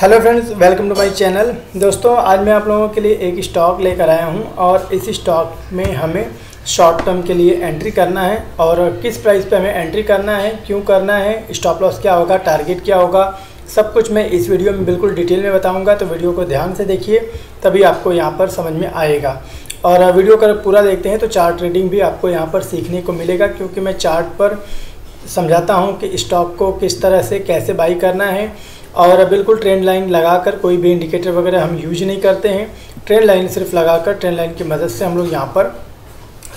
Hello friends welcome to my channel दोस्तों, आज मैं आप लोगों के लिए एक स्टॉक लेकर आया हूँ और इस स्टॉक में हमें शॉर्ट टर्म के लिए एंट्री करना है और किस प्राइस पे हमें एंट्री करना है, क्यों करना है स्टॉप लॉस क्या होगा टारगेट क्या होगा, सब कुछ मैं इस वीडियो में बिल्कुल डिटेल में बताऊँगा। तो वीडियो को ध्यान से देखिए, तभी आपको यहाँ पर समझ में आएगा। और वीडियो का पूरा देखते हैं तो चार्ट ट्रेडिंग भी आपको यहाँ पर सीखने को मिलेगा, क्योंकि मैं चार्ट पर समझाता हूँ कि स्टॉक को किस तरह से कैसे बाई करना है। और बिल्कुल ट्रेंड लाइन लगाकर कोई भी इंडिकेटर वगैरह हम यूज़ नहीं करते हैं। ट्रेंड लाइन सिर्फ़ लगाकर ट्रेंड लाइन की मदद से हम लोग यहाँ पर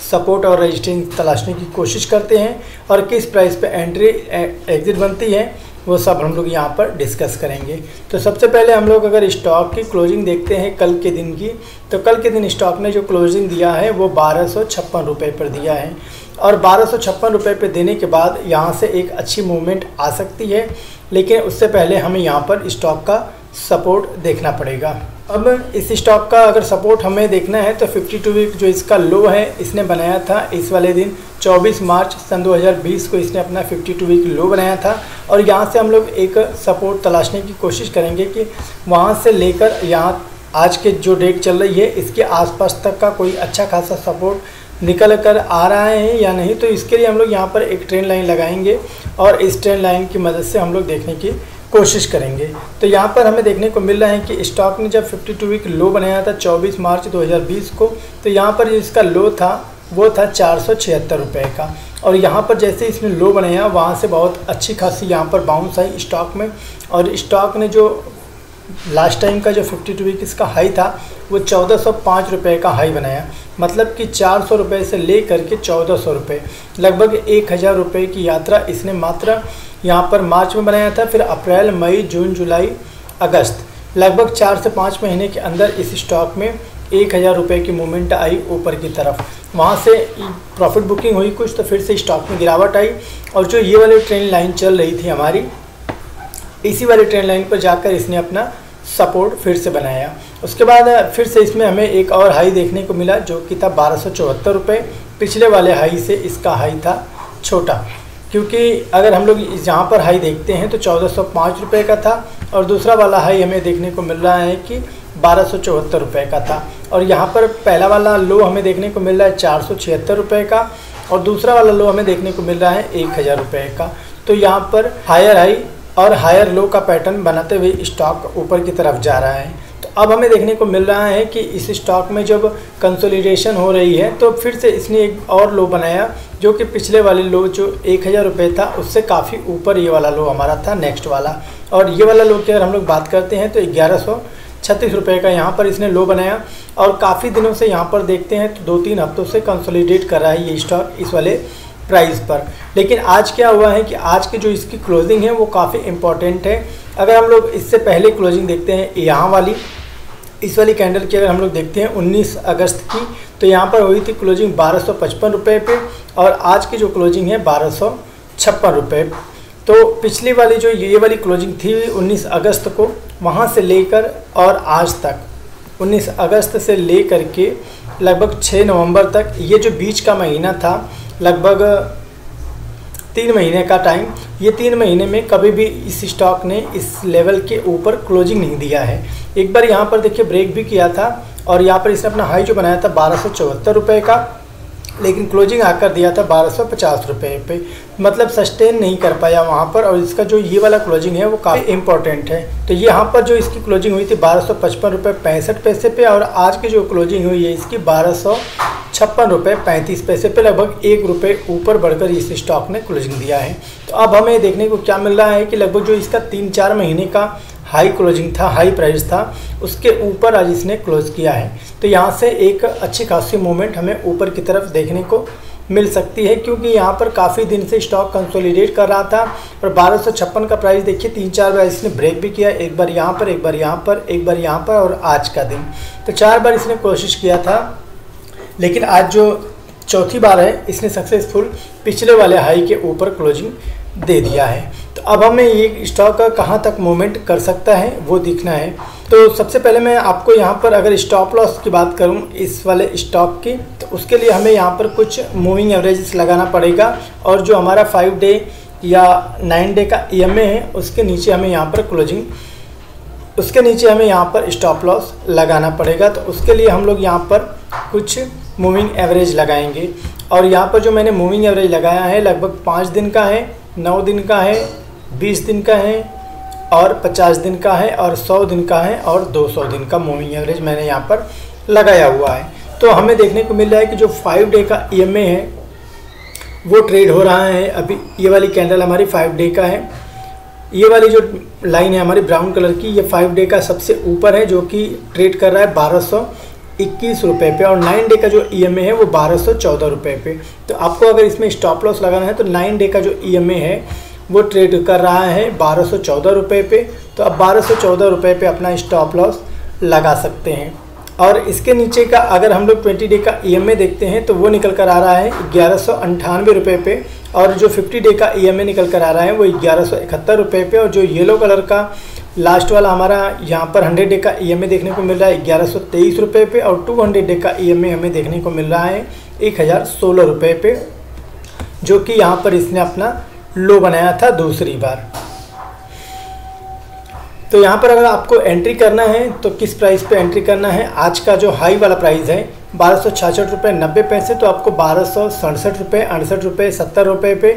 सपोर्ट और रजिस्टेंस तलाशने की कोशिश करते हैं और किस प्राइस पे एंट्री एग्ज़िट बनती है, वो सब हम लोग यहाँ पर डिस्कस करेंगे। तो सबसे पहले हम लोग अगर स्टॉक की क्लोजिंग देखते हैं कल के दिन की तो कल के दिन स्टॉक ने जो क्लोजिंग दिया है, वो बारह सौ छप्पन पर दिया है। और बारह सौ छप्पन रुपये पर देने के बाद यहाँ से एक अच्छी मूवमेंट आ सकती है। लेकिन उससे पहले हमें यहाँ पर स्टॉक का सपोर्ट देखना पड़ेगा। अब इस स्टॉक का अगर सपोर्ट हमें देखना है तो 52 वीक जो इसका लो है, इसने बनाया था इस वाले दिन 24 मार्च सन 2020 को इसने अपना 52 वीक लो बनाया था। और यहाँ से हम लोग एक सपोर्ट तलाशने की कोशिश करेंगे कि वहाँ से लेकर यहाँ आज के जो डेट चल रही है, इसके आसपास तक का कोई अच्छा खासा सपोर्ट निकल कर आ रहा है या नहीं तो इसके लिए हम लोग यहाँ पर एक ट्रेन लाइन लगाएँगे और इस ट्रेन लाइन की मदद से हम लोग देखने की कोशिश करेंगे। तो यहाँ पर हमें देखने को मिल रहा है कि स्टॉक ने जब 52 वीक लो बनाया था 24 मार्च 2020 को तो यहाँ पर इसका लो था, वो था चार सौ रुपये का। और यहाँ पर जैसे इसने लो बनाया, वहाँ से बहुत अच्छी खासी यहाँ पर बाउंस आई स्टॉक में। और स्टॉक ने जो लास्ट टाइम का जो 52 वीक इसका हाई था, वो चौदह सौ पाँच रुपये का हाई बनाया। मतलब कि चार सौ रुपये से ले करके चौदह सौ रुपये लगभग एक हज़ार रुपये की यात्रा इसने मात्र यहाँ पर मार्च में बनाया था, फिर अप्रैल, मई, जून, जुलाई, अगस्त। लगभग चार से पाँच महीने के अंदर इस स्टॉक में एक हज़ार रुपये की मूवमेंट आई ऊपर की तरफ़। वहाँ से प्रॉफिट बुकिंग हुई कुछ तो फिर से स्टॉक में गिरावट आई। और जो ये वाली ट्रेन लाइन चल रही थी हमारी इसी वाली ट्रेन लाइन पर जाकर इसने अपना सपोर्ट फिर से बनाया। उसके बाद फिर से इसमें हमें एक और हाई देखने को मिला, जो कि था बारह सौ पिछले वाले हाई से इसका हाई था छोटा। क्योंकि अगर हम लोग यहाँ पर हाई देखते हैं तो चौदह सौ रुपये का था, और दूसरा वाला हाई हमें देखने को मिल रहा है कि बारह सौ चौहत्तर रुपये का था। और यहाँ पर पहला वाला लो हमें देखने को मिल रहा है चार सौ छिहत्तर रुपये का, और दूसरा वाला लो हमें देखने को मिल रहा है एक हज़ार रुपये का। तो यहाँ पर हायर हाई और हायर लो का पैटर्न बनाते हुए स्टॉक ऊपर की तरफ़ जा रहा है। तो अब हमें देखने को मिल रहा है कि इस स्टॉक में जब कंसोलिडेशन हो रही है तो फिर से इसने एक और लो बनाया, जो कि पिछले वाले लो जो एक हज़ार रुपये था, उससे काफ़ी ऊपर ये वाला लो हमारा था नेक्स्ट वाला। और ये वाला लो की अगर हम लोग बात करते हैं तो ग्यारह सौ छत्तीस रुपये का यहाँ पर इसने लो बनाया। और काफ़ी दिनों से यहाँ पर देखते हैं तो दो तीन हफ्तों से कंसोलिडेट कर रहा है ये स्टॉक इस वाले प्राइस पर। लेकिन आज क्या हुआ है कि आज की जो इसकी क्लोजिंग है, वो काफ़ी इंपॉर्टेंट है। अगर हम लोग इससे पहले क्लोजिंग देखते हैं, यहाँ वाली, इस वाली कैंडल की अगर हम लोग देखते हैं 19 अगस्त की तो यहाँ पर हुई थी क्लोजिंग बारह रुपये पे, और आज की जो क्लोजिंग है, बारह रुपये तो पिछली वाली जो ये वाली क्लोजिंग थी 19 अगस्त को, वहाँ से लेकर और आज तक 19 अगस्त से ले कर के लगभग 6 नवंबर तक, ये जो बीच का महीना था लगभग तीन महीने का टाइम ये तीन महीने में कभी भी इस स्टॉक ने इस लेवल के ऊपर क्लोजिंग नहीं दिया है। एक बार यहाँ पर देखिए ब्रेक भी किया था और यहाँ पर इसने अपना हाई जो बनाया था बारह रुपये का, लेकिन क्लोजिंग आकर दिया था बारह सौ पचास रुपये पे। मतलब सस्टेन नहीं कर पाया वहाँ पर और इसका जो ये वाला क्लोजिंग है वो काफ़ी इंपॉर्टेंट है। तो यहाँ पर जो इसकी क्लोजिंग हुई थी बारह सौ पचपन रुपये पैंसठ पैसे पे और आज की जो क्लोजिंग हुई है इसकी बारह सौ छप्पन रुपये पैंतीस पैसे पे लगभग एक रुपये ऊपर बढ़कर इस स्टॉक ने क्लोजिंग दिया है। तो अब हमें देखने को क्या मिल रहा है कि लगभग जो इसका तीन चार महीने का हाई क्लोजिंग था, हाई प्राइस था, उसके ऊपर आज इसने क्लोज किया है। तो यहाँ से एक अच्छी खासी मूवमेंट हमें ऊपर की तरफ़ देखने को मिल सकती है, क्योंकि यहाँ पर काफ़ी दिन से स्टॉक कंसोलिडेट कर रहा था और बारह का प्राइस देखिए, तीन चार बार इसने ब्रेक भी किया, एक बार यहाँ पर, एक बार यहाँ पर, एक बार यहाँ पर और आज का दिन। तो चार बार इसने कोशिश किया था लेकिन आज जो चौथी बार है, इसने सक्सेसफुल पिछले वाले हाई के ऊपर क्लोजिंग दे दिया है। तो अब हमें ये स्टॉक कहाँ तक मूवमेंट कर सकता है, वो दिखना है। तो सबसे पहले मैं आपको यहाँ पर अगर स्टॉप लॉस की बात करूँ, इस वाले स्टॉक की तो उसके लिए हमें यहाँ पर कुछ मूविंग एवरेज लगाना पड़ेगा। और जो हमारा फाइव डे या नाइन डे का ई e है, उसके नीचे हमें यहाँ पर क्लोजिंग उसके नीचे हमें यहाँ पर स्टॉप लॉस लगाना पड़ेगा। तो उसके लिए हम लोग यहाँ पर कुछ मूविंग एवरेज लगाएँगे। और यहाँ पर जो मैंने मूविंग एवरेज लगाया है, लगभग पाँच दिन का है, नौ दिन का है, बीस दिन का है, और पचास दिन का है, और सौ दिन का है, और दो सौ दिन का मूविंग एवरेज मैंने यहाँ पर लगाया हुआ है। तो हमें देखने को मिल रहा है कि जो फाइव डे का ई e है, वो ट्रेड हो रहा है। अभी ये वाली कैंडल हमारी फाइव डे का है। ये वाली जो लाइन है हमारी ब्राउन कलर की, ये फाइव डे का सबसे ऊपर है, जो कि ट्रेड कर रहा है बारह इक्कीस रुपये पे और नाइन डे का जो ई e है वो बारह सौ चौदह रुपये पे। तो आपको अगर इसमें स्टॉप लॉस लगाना है तो नाइन डे का जो ई e है, वो ट्रेड कर रहा है बारह सौ चौदह रुपये पे। तो आप बारह सौ चौदह रुपये पे अपना स्टॉप लॉस लगा सकते हैं। और इसके नीचे का अगर हम लोग ट्वेंटी डे का ई e देखते हैं तो वो निकल कर आ रहा है ग्यारह सौ अंठानवे पे। और जो फिफ्टी डे का ईएमए निकल कर आ रहा है, वो ग्यारह सौ इकहत्तर रुपये पे। और जो येलो कलर का लास्ट वाला हमारा यहाँ पर हंड्रेड डे का ई देखने को मिल रहा है, ग्यारह सौ तेईस रुपये पे और टू हंड्रेड डे का ई हमें देखने को मिल रहा है, एक हज़ार सोलह रुपये पे, जो कि यहाँ पर इसने अपना लो बनाया था दूसरी बार। तो यहाँ पर अगर आपको एंट्री करना है तो किस प्राइस पे एंट्री करना है? आज का जो हाई वाला प्राइस है बारह सौ छाछठ रुपये नब्बे पैसे तो आपको बारह सौ सड़सठ रुपये अड़सठ रुपये सत्तर रुपये पे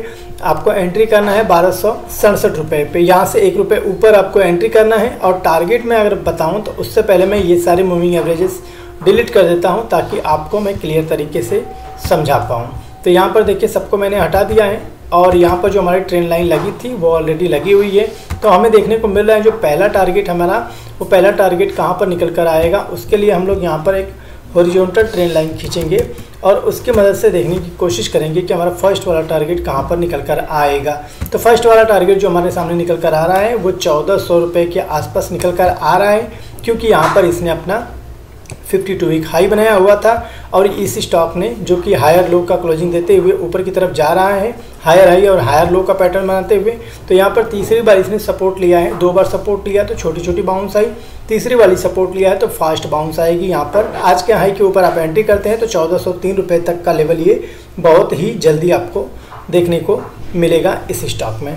आपको एंट्री करना है बारह सौ सड़सठ रुपये पे। यहाँ से एक रुपये ऊपर आपको एंट्री करना है और टारगेट में अगर बताऊँ तो उससे पहले मैं ये सारे मूविंग एवरेजेस डिलीट कर देता हूँ ताकि आपको मैं क्लियर तरीके से समझा पाऊँ। तो यहाँ पर देखिए, सबको मैंने हटा दिया है और यहाँ पर जो हमारी ट्रेन लाइन लगी थी, वो ऑलरेडी लगी हुई है। तो हमें देखने को मिल रहा है जो पहला टारगेट हमारा, वो पहला टारगेट कहाँ पर निकल कर आएगा, उसके लिए हम लोग यहाँ पर एक हॉरिजॉन्टल ट्रेन लाइन खींचेंगे और उसकी मदद से देखने की कोशिश करेंगे कि हमारा फ़र्स्ट वाला टारगेट कहाँ पर निकल कर आएगा। तो फ़र्स्ट वाला टारगेट जो हमारे सामने निकल कर आ रहा है, वो चौदह सौ रुपये के आसपास निकल कर आ रहा है, क्योंकि यहाँ पर इसने अपना 52 वीक हाई बनाया हुआ था और इस स्टॉक ने जो कि हायर लो का क्लोजिंग देते हुए ऊपर की तरफ़ जा रहा है हायर हाई और हायर लो का पैटर्न बनाते हुए तो यहाँ पर तीसरी बार इसने सपोर्ट लिया है। दो बार सपोर्ट लिया तो छोटी छोटी बाउंस आई। तीसरी वाली सपोर्ट लिया है तो फास्ट बाउंस आएगी यहाँ पर। आज के हाई के ऊपर आप एंट्री करते हैं तो चौदह सौ तक का लेवल ये बहुत ही जल्दी आपको देखने को मिलेगा इस स्टॉक में।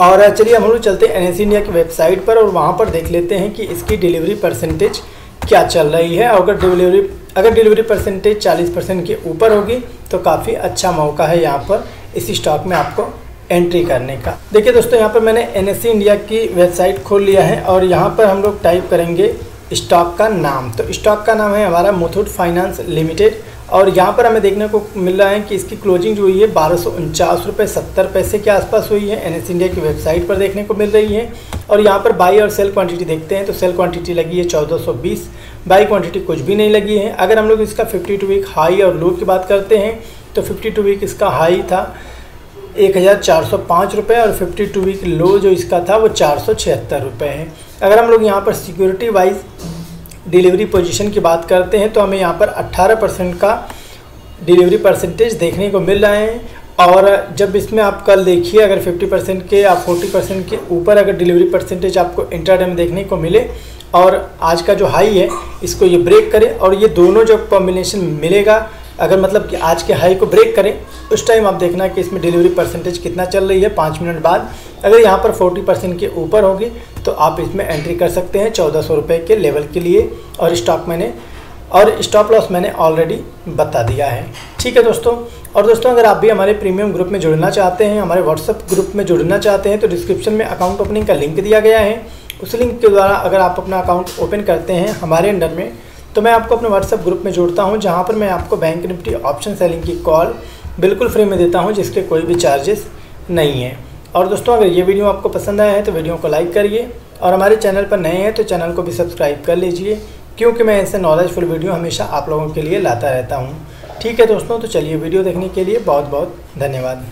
और चलिए हम लोग चलते हैं एन इंडिया की वेबसाइट पर और वहाँ पर देख लेते हैं कि इसकी डिलीवरी परसेंटेज क्या चल रही है। अगर डिलीवरी अगर डिलीवरी परसेंटेज 40 परसेंट के ऊपर होगी तो काफ़ी अच्छा मौका है यहाँ पर इस स्टॉक में आपको एंट्री करने का। देखिए दोस्तों, यहाँ पर मैंने एन इंडिया की वेबसाइट खोल लिया है और यहाँ पर हम लोग टाइप करेंगे स्टॉक का नाम। तो स्टॉक का नाम है हमारा मुथूट फाइनेंस लिमिटेड और यहाँ पर हमें देखने को मिल रहा है कि इसकी क्लोजिंग जो हुई है बारह सौ उनचास रुपये सत्तर पैसे के आसपास हुई है। एन इंडिया की वेबसाइट पर देखने को मिल रही है और यहाँ पर बाई और सेल क्वांटिटी देखते हैं तो सेल क्वांटिटी लगी है चौदह सौ बीस बाई क्वांटिटी कुछ भी नहीं लगी है। अगर हम लोग इसका फिफ्टी टू वीक हाई और लो की बात करते हैं तो फिफ्टी टू वीक इसका हाई था। एक हज़ार चार सौ पाँच रुपये और फिफ्टी टू वीक लो जो इसका था, वो चार सौ छिहत्तर रुपये है। अगर हम लोग यहाँ पर सिक्योरिटी वाइज डिलीवरी पोजीशन की बात करते हैं तो हमें यहाँ पर 18 परसेंट का डिलीवरी परसेंटेज देखने को मिल रहा है। और जब इसमें आप कल देखिए, अगर 50 परसेंट के या 40 परसेंट के ऊपर अगर डिलीवरी परसेंटेज आपको इंटरडे में देखने को मिले, और आज का जो हाई है, इसको ये ब्रेक करे। और ये दोनों जब कॉम्बिनेशन मिलेगा अगर मतलब कि आज के हाई को ब्रेक करें, उस टाइम आप देखना कि इसमें डिलीवरी परसेंटेज कितना चल रही है, पाँच मिनट बाद। अगर यहाँ पर फोर्टी परसेंट के ऊपर होगी तो आप इसमें एंट्री कर सकते हैं चौदह सौ रुपये के लेवल के लिए। और स्टॉक मैंने, और स्टॉप लॉस मैंने ऑलरेडी बता दिया है। ठीक है दोस्तों? और दोस्तों, अगर आप भी हमारे प्रीमियम ग्रुप में जुड़ना चाहते हैं, हमारे व्हाट्सअप ग्रुप में जुड़ना चाहते हैं तो डिस्क्रिप्शन में अकाउंट ओपनिंग का लिंक दिया गया है। उस लिंक के द्वारा अगर आप अपना अकाउंट ओपन करते हैं, हमारे अंडर में तो मैं आपको अपने व्हाट्सअप ग्रुप में जोड़ता हूँ, जहाँ पर मैं आपको बैंक निफ्टी ऑप्शन सेलिंग की कॉल बिल्कुल फ्री में देता हूँ, जिसके कोई भी चार्जेस नहीं है। और दोस्तों, अगर ये वीडियो आपको पसंद आया है तो वीडियो को लाइक करिए। और हमारे चैनल पर नए हैं तो चैनल को भी सब्सक्राइब कर लीजिए, क्योंकि मैं ऐसे नॉलेजफुल वीडियो हमेशा आप लोगों के लिए लाता रहता हूँ। ठीक है दोस्तों तो चलिए वीडियो देखने के लिए बहुत बहुत धन्यवाद।